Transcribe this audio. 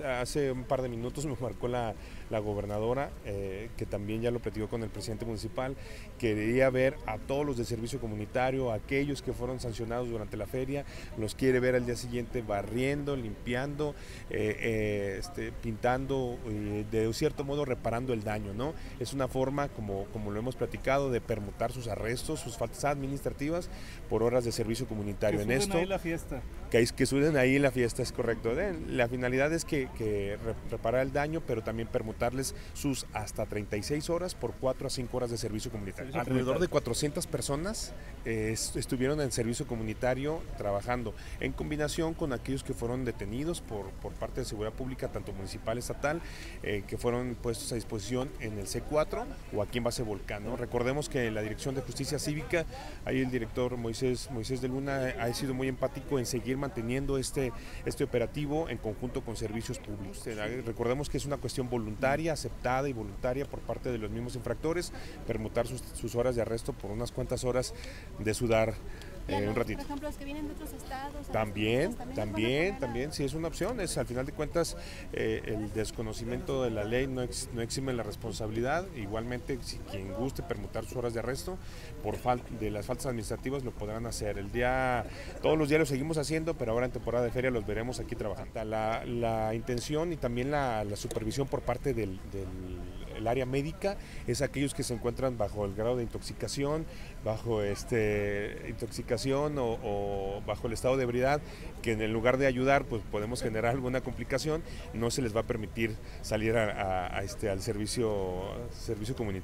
hace un par de minutos me marcó la, la gobernadora, eh, que también ya lo platicó con el presidente municipal, quería ver a todos los de servicio comunitario, aquellos que fueron sancionados durante la feria, los quiere ver al día siguiente barriendo, limpiando, eh, eh, este, pintando, de cierto modo reparando el daño, ¿no? Es una forma, como, como lo hemos platicado, de permutar sus arrestos, sus faltas administrativas por horas de servicio comunitario. Que en esto, ahí la fiesta. Que, que suben ahí la fiesta, es correcto. La finalidad es que, que reparar el daño, pero también permutarles sus hasta 36 horas por 4 a 5 horas de servicio comunitario. Servicio Alrededor comunitario. de 400 personas eh, estuvieron en servicio comunitario trabajando, en combinación con aquellos que fueron detenidos por, por parte de Seguridad Pública, tanto municipal, estatal, eh, que fueron puestos a disposición en el C4 o aquí en Base Volcán. ¿no? Recordemos que la Dirección de Justicia Cívica, ahí el director Moisés, Moisés de Luna ha sido muy empático en seguir manteniendo este, este operativo en conjunto con servicios públicos. Eh, Recordemos que es una cuestión voluntaria, aceptada y voluntaria por parte de los mismos infractores, permutar sus horas de arresto por unas cuantas horas de sudar Un ratito. Por ejemplo, los que vienen de otros estados. También, también, a también, sí es una opción. Es al final de cuentas eh, el desconocimiento de la ley no, ex- no exime la responsabilidad. Igualmente, si quien guste permutar sus horas de arresto por fal- de las faltas administrativas lo podrán hacer. El día, todos los días lo seguimos haciendo, pero ahora en temporada de feria los veremos aquí trabajando. La, la intención y también la, la supervisión por parte del, del el área médica es aquellos que se encuentran bajo el grado de intoxicación, bajo este intoxicación o, bajo el estado de ebriedad, que en el lugar de ayudar, pues podemos generar alguna complicación, no se les va a permitir salir este, al servicio, servicio comunitario.